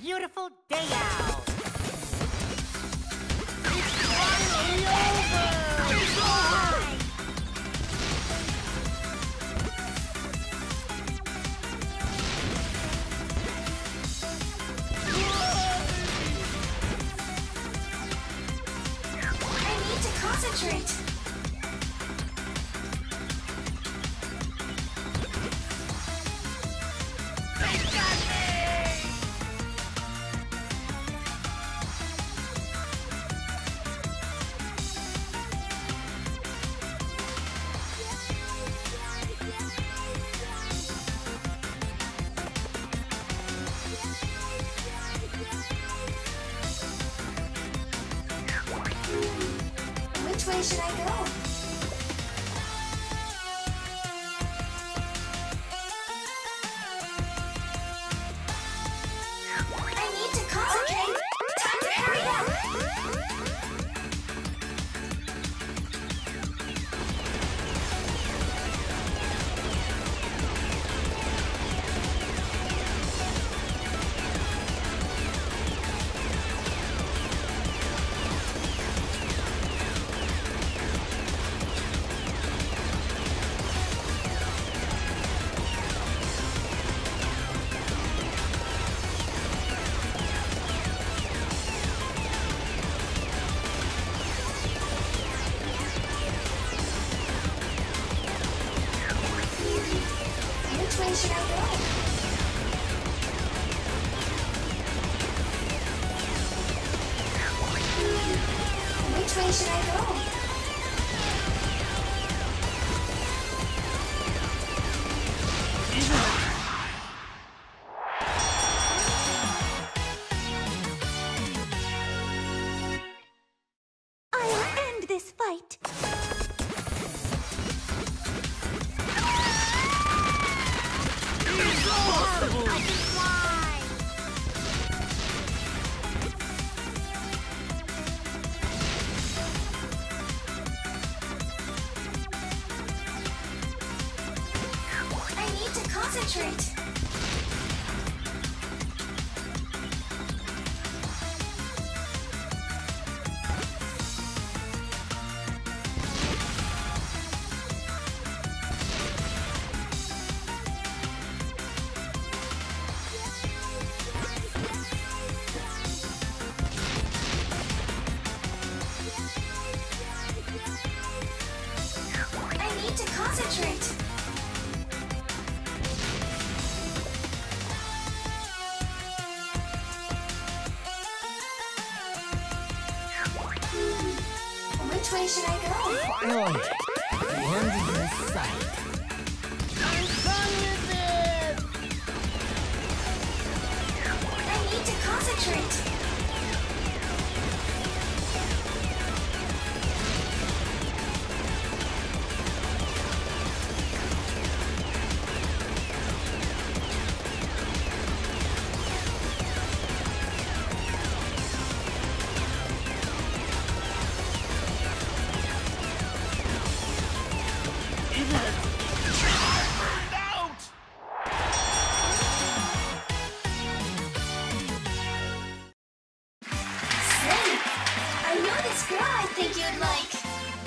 beautiful day out. It's finally over! I need to concentrate. Which way should I go? I Which way should I go? I'll end this fight. I can fly. I need to concentrate. Which way should I go? Finally! Is in sight. I'm done with this! I need to concentrate. think you'd like.